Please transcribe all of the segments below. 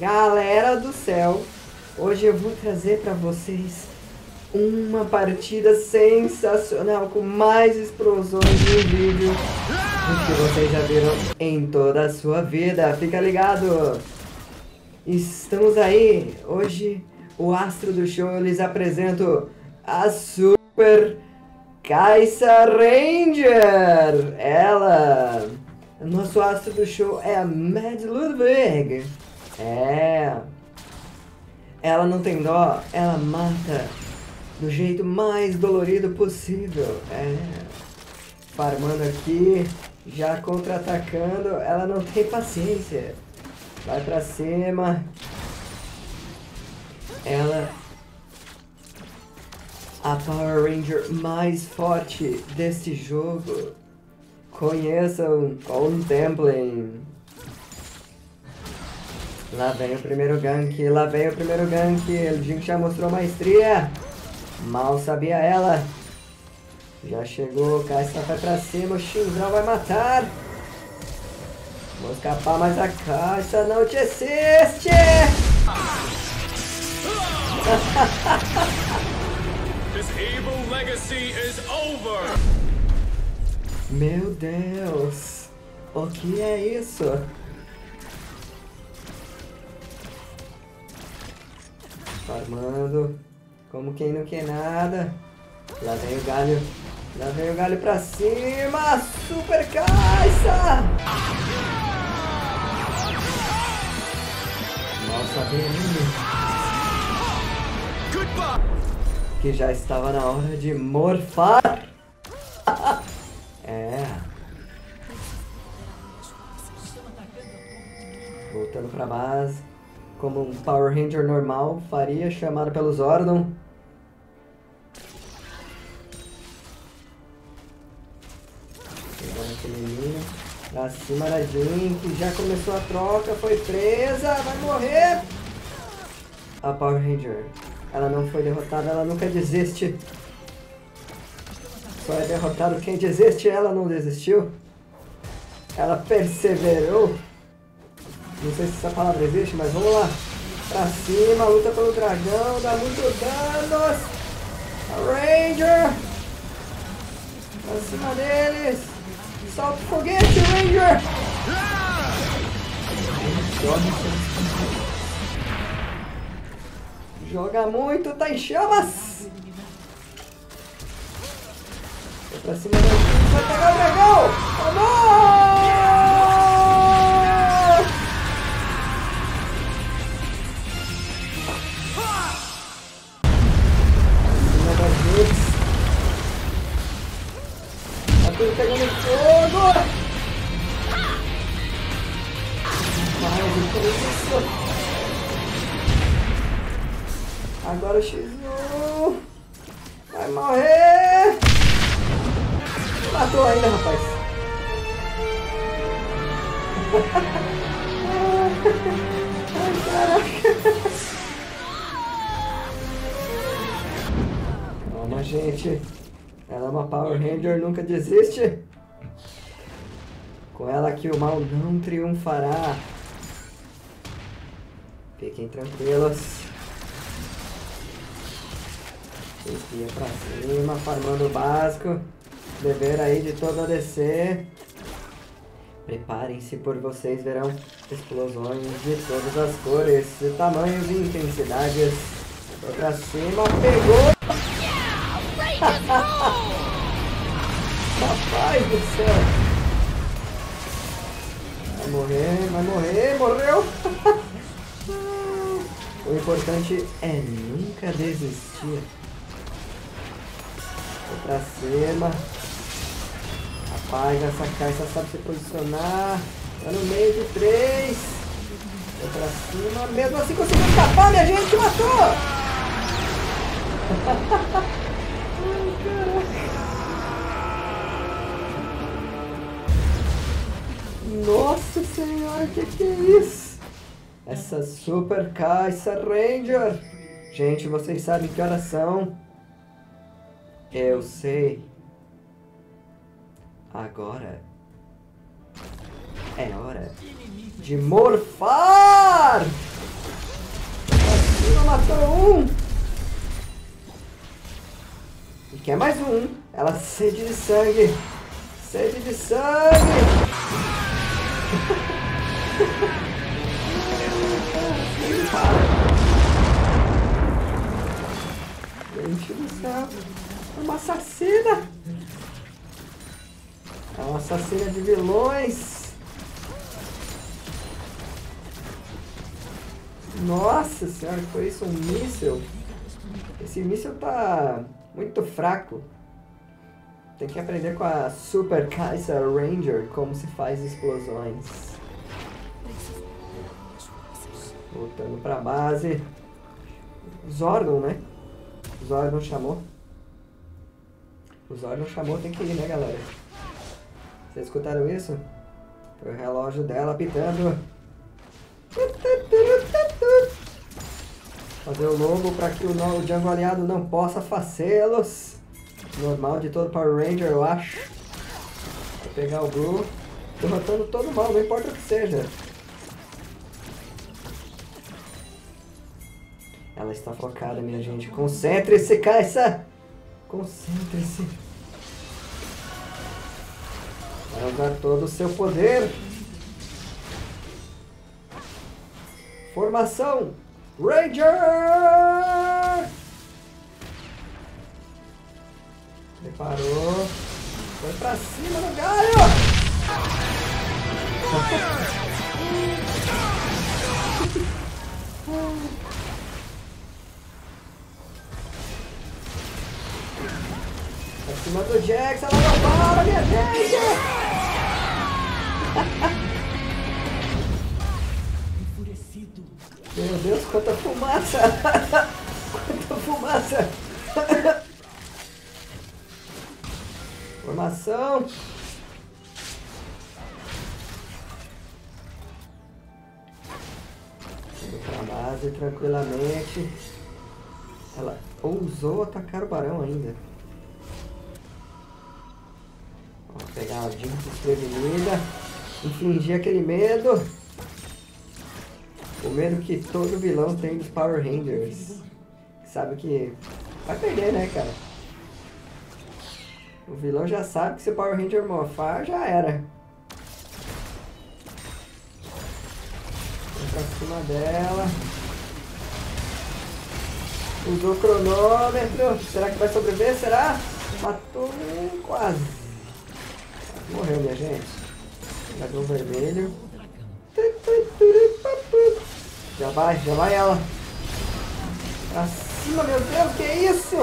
Galera do céu, hoje eu vou trazer para vocês uma partida sensacional com mais explosões de vídeo do que vocês já viram em toda a sua vida. Fica ligado! Estamos aí, hoje o astro do show eu lhes apresento a Super Kaisa Ranger! Ela! Nosso astro do show é a Mad Ludwig. É. Ela não tem dó, ela mata do jeito mais dolorido possível. É. Farmando aqui, já contra-atacando, ela não tem paciência. Vai pra cima. Ela a Power Ranger mais forte deste jogo. Conheçam, contemplem. Lá vem o primeiro gank, lá vem o primeiro gank. O Jin já mostrou maestria. Mal sabia ela. Já chegou, Caixa vai pra cima, o Shinzão vai matar. Vou escapar, mas a caixa não te assiste! This evil legacy is over! Meu Deus! O que é isso? Farmando. Como quem não quer nada. Lá vem o galho. Lá vem o galho pra cima. Super caixa! Nossa, bem Que já estava na hora de morfar. é. Voltando pra base como um Power Ranger normal faria, chamado pelos Zordon. Pegando aquele menino. Da já começou a troca, foi presa, vai morrer! A Power Ranger, ela não foi derrotada, ela nunca desiste. Só é derrotado quem desiste, ela não desistiu. Ela perseverou. Não sei se essa palavra existe, mas vamos lá. Pra cima, luta pelo dragão, dá muito danos. Ranger. Pra cima deles. Solta o foguete, Ranger. Joga muito, tá em chamas. Vai pra cima da vai pegar o dragão. Vamos! Agora o X1 vai morrer! Matou ainda, rapaz! Ai, caraca! Calma, gente! Ela é uma Power Ranger, nunca desiste. Com ela aqui o mal não triunfará. Fiquem tranquilos. Enfia pra cima, farmando o básico. Dever aí de todo a DC. Preparem-se por vocês verão explosões de todas as cores, de tamanhos e intensidades. Foi pra cima, pegou! Rapaz do céu! Vai morrer, vai morrer, morreu! o importante é nunca desistir. Pra cima. Rapaz, essa caixa sabe se posicionar. Tá no meio de três. Vou pra cima. Mesmo assim conseguiu escapar, minha gente, matou! Nossa senhora, que que é isso? Essa super caixa Ranger. Gente, vocês sabem que horas são? Eu sei. Agora é hora de morfar! matou um. E quer mais um. Ela sede de sangue. Sede de sangue. assassina de vilões. Nossa senhora, foi isso? Um míssil? Esse míssil tá muito fraco. Tem que aprender com a Super Kaisa Ranger como se faz explosões. Voltando pra base. Zordon, né? Zordon chamou. O Zordon chamou, tem que ir, né, galera? Vocês escutaram isso? Foi o relógio dela pitando. Fazer o lobo para que o, o Django aliado não possa facê-los. Normal de todo Power Ranger, eu acho. Vou pegar o Blue. Derrotando todo mal, não importa o que seja. Ela está focada, minha gente. Concentre-se, Kaisa! Concentre-se. Usar todo o seu poder. Formação Ranger! Preparou. Foi pra cima do galho! pra cima do Jax, ela não para, minha gente! Meu Deus, quanta fumaça! quanta fumaça! Formação! Indo pra base tranquilamente. Ela ousou atacar o barão ainda. Vamos pegar a Jinx desprevenida. Infligir aquele medo. O medo que todo vilão tem dos Power Rangers. Sabe que vai perder, né, cara? O vilão já sabe que se o Power Ranger morfar, já era. Vem pra cima dela. Usou o cronômetro. Será que vai sobreviver? Será? Matou quase. Morreu, minha gente. Dragão vermelho. Já vai, já vai ela. Pra cima, meu Deus, que é isso?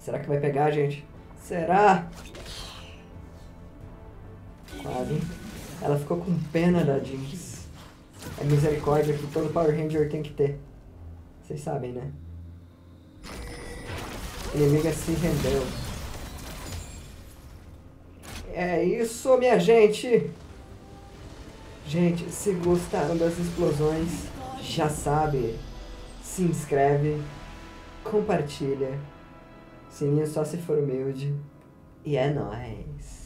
Será que vai pegar, gente? Será? Quase. Ela ficou com pena da Jinx. É misericórdia que todo Power Ranger tem que ter. Vocês sabem, né? A inimiga se rendeu. É isso, minha gente. Gente, se gostaram das explosões, já sabe. Se inscreve, compartilha. Sininho só se for humilde. E é nóis.